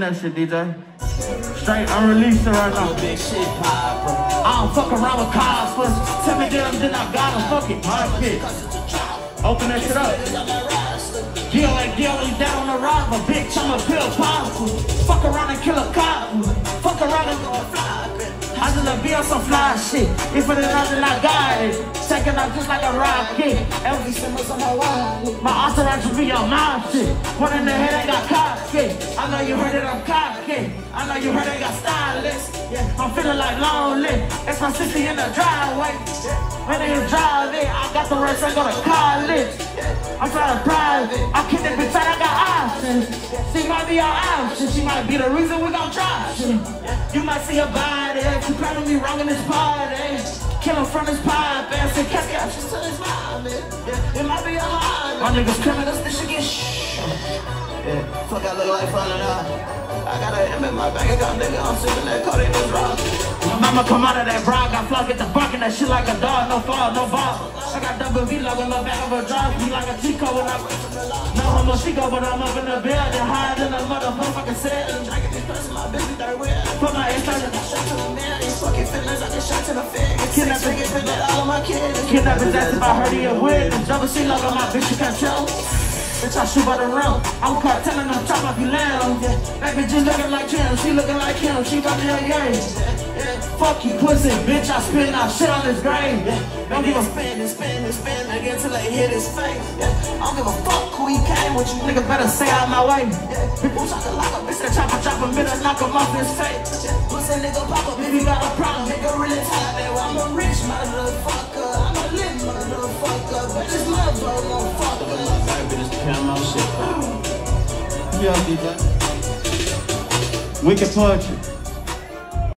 that shit, DJ. Straight unreleased right now. Big shit popper. I don't fuck around with coppers. Tell me them, then I got 'em. Fuck it, my shit. Open that shit up. Deal like deal, you down on the robber. Bitch, I'm a pill popper. Fuck around and kill a cop. Fuck around and go fly. Just be on some fly shit. If it is nothing, I got it. Second up just like a rocket. Every Simmons on my wall. My entourage will be on my shit. One in the head, I got cocky. I know you heard it, I'm cocky. I know you heard I got stylist. Yeah, I'm feeling like lonely. It's my sister in the driveway. When they drive it, I got the rest, I go to college. I'm trying to private. I keep that bitch out, I got options. She might be our option. She might be the reason we gon' try You might see a body. You probably me wrong in this party. Kill from his pipe and say, out just to his. Yeah, it might be a hard. My niggas coming us, this shit get shh. Yeah, fuck, I look like fun out. I got a M in my bank account, nigga. I'm sipping that codeine, this rock. Mama come out of that bra, got flock at the bark and that shit like a dog, no fall, no ball. I got double V like in the back of a drive, be like a Chico when I No homo Chico, but I'm up in the bed, building, higher than a motherfucking ceiling. Drinking this person, my bitch, third wheel. Put my ass on the Shot to the man, these fucking feelings, I just shot to the fed. Kidnap Six figures, spend that all on my kids. Kidnap his ass if I heard he a wig. Double C like on my bitch, you can't tell. Bitch, I shoot by the rim. I'm caught telling them chop off your lamb. Yeah. That bitch just looking like him. She looking like him. She got the young Fuck you, pussy, bitch. I spit out shit on this grave. Yeah. Don't give a spin and spin and spin again till they hit his face. Yeah. I don't give a fuck who he came with you. Nigga better stay out my way. Yeah. People try to lock up, bitch. Bitch, that chopper drop a minute, knock him off his face. Yeah. Pussy nigga pop up if you got a problem. Nigga really tired that I'm a rich motherfucker. I'm a lit motherfucker. But this motherfucker. Camo shit. Yeah, DJ. Wicked poetry.